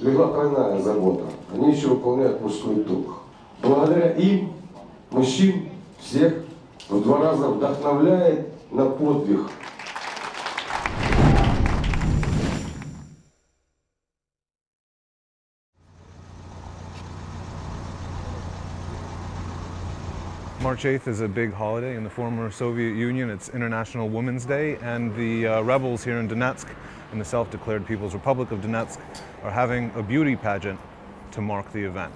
легла тройная забота. Они еще выполняют мужской долг. Благодаря им мужчин всех в два раза вдохновляет на подвиг. March 8th is a big holiday in the former Soviet Union. It's International Women's Day, and the uh, rebels here in Donetsk, in the self declared People's Republic of Donetsk, are having a beauty pageant to mark the event.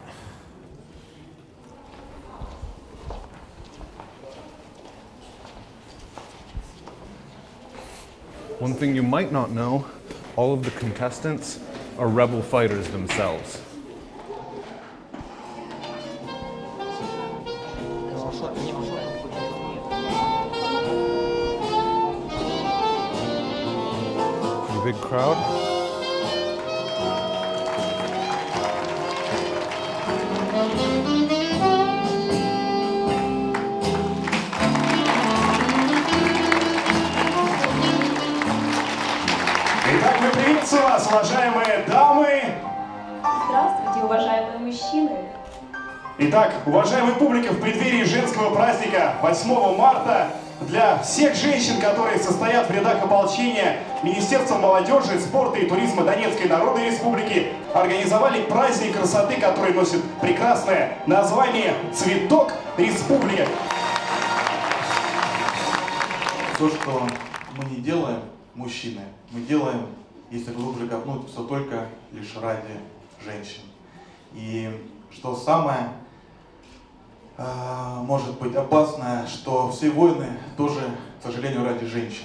One thing you might not know all of the contestants are rebel fighters themselves. Big crowd. Итак, мы приветствуем вас, уважаемые дамы. Здравствуйте, уважаемые мужчины. Итак, уважаемая публика, в преддверии женского праздника 8 марта для всех женщин, которые состоят в рядах ополчения Министерства молодежи, спорта и туризма Донецкой Народной Республики организовали праздник красоты, который носит прекрасное название «Цветок Республики». То, что мы не делаем, мужчины, мы делаем, если глубже копнуть, все только лишь ради женщин. И что самое, может быть, опасное, что все войны тоже, к сожалению, ради женщин.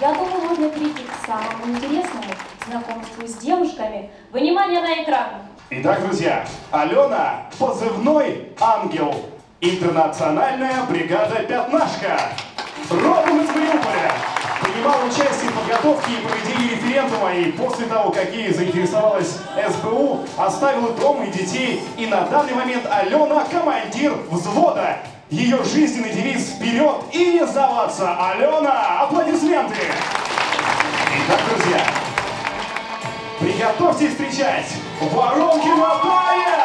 Я думаю, можно перейти к самому интересному знакомству с девушками. Внимание на экран! Итак, друзья, Алена, позывной «Ангел», интернациональная бригада «Пятнашка», родом из Мариуполя, принимал участие в подготовке и проведении референдума, и после того, как ей заинтересовалась СБУ, оставила дом и детей, и на данный момент Алена командир взвода. Ее жизненный девиз «Вперед и не сдаваться». Алена, аплодисменты! Итак, друзья, Приготовьтесь встречать Воронки Наталья!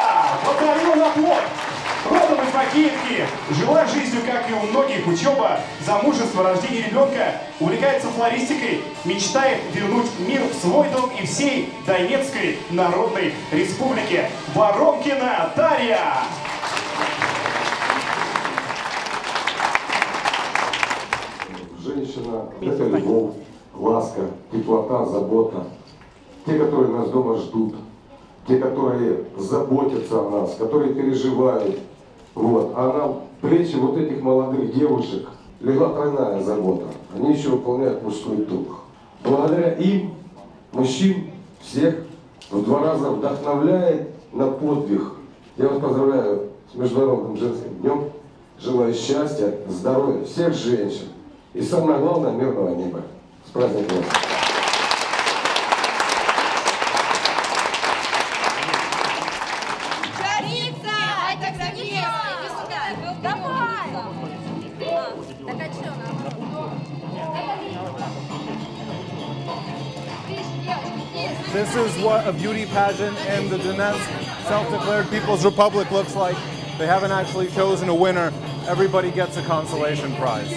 Батальон «Оплот». Родом из Макеевки, жила жизнью, как и у многих, учеба, замужество, рождение ребенка, увлекается флористикой, мечтает вернуть мир в свой дом и всей Донецкой Народной Республике. Воронкина Дарья! Женщина – это любовь, ласка, теплота, забота. Те, которые нас дома ждут, те, которые заботятся о нас, которые переживают. Вот. А на плечи вот этих молодых девушек легла тройная забота. Они еще выполняют мужской долг. Благодаря им мужчин всех в два раза вдохновляет на подвиг. Я вас поздравляю с Международным женским днем. Желаю счастья, здоровья всех женщин. И самое главное, мирного неба. С праздником! This is what a beauty pageant in the Donetsk self-declared People's Republic looks like. They haven't actually chosen a winner. Everybody gets a consolation prize.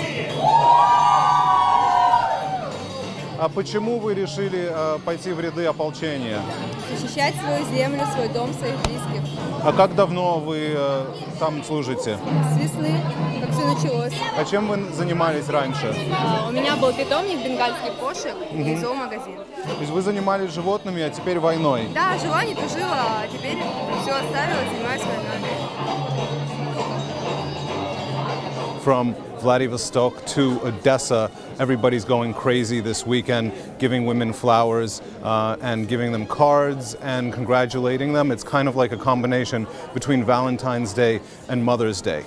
А почему вы решили э, пойти в ряды ополчения? защищать свою землю, свой дом, своих близких. А как давно вы э, там служите? С весны, как все началось. А чем вы занимались раньше? А, У меня был питомник бенгальских кошек и зоомагазин. То есть вы занимались животными, а теперь войной. Да, жила, не тужила, а теперь все оставила, занимаюсь войной. From Vladivostok to Odessa, everybody's going crazy this weekend, giving women flowers uh, and giving them cards and congratulating them. It's kind of like a combination between Valentine's Day and Mother's Day.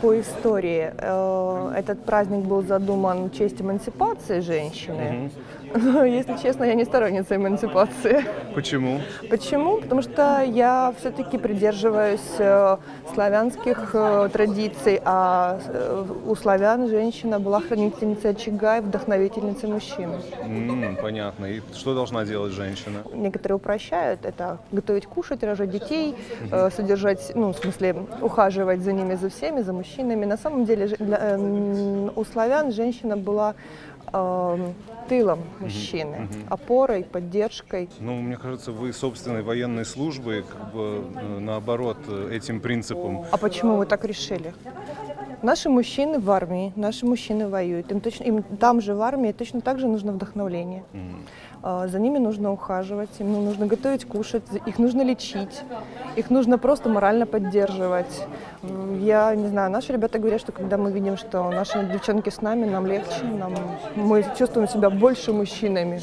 по истории. Э, Этот праздник был задуман в честь эмансипации женщины. Но, Если честно, я не сторонница эмансипации. Почему? Почему? Потому что я все-таки придерживаюсь э, славянских э, традиций, а э, у славян женщина была хранительницей очага и вдохновительницей мужчин. М, понятно. И что должна делать женщина? Некоторые упрощают это готовить, кушать, рожать детей, содержать, ну, в смысле, ухаживать за ними, за всеми, за мужчинами. На самом деле для, у славян женщина была э, тылом мужчины, опорой, поддержкой. Ну, мне кажется, вы собственной военной службой как бы э, наоборот э, этим принципом. А почему вы так решили? Наши мужчины в армии, наши мужчины воюют. Им, точно, им там же в армии точно так же нужно вдохновление. А, За ними нужно ухаживать, им ну, нужно готовить, кушать, их нужно лечить, их нужно просто морально поддерживать. Я не знаю, наши ребята говорят, что когда мы видим, что наши девчонки с нами, нам легче, нам, мы чувствуем себя больше мужчинами.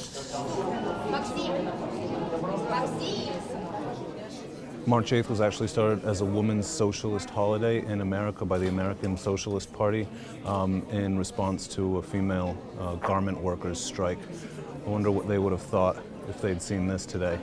March 8th was actually started as a women's socialist holiday in America by the American Socialist Party um, in response to a female uh, garment workers' strike. I wonder what they would have thought if they'd seen this today.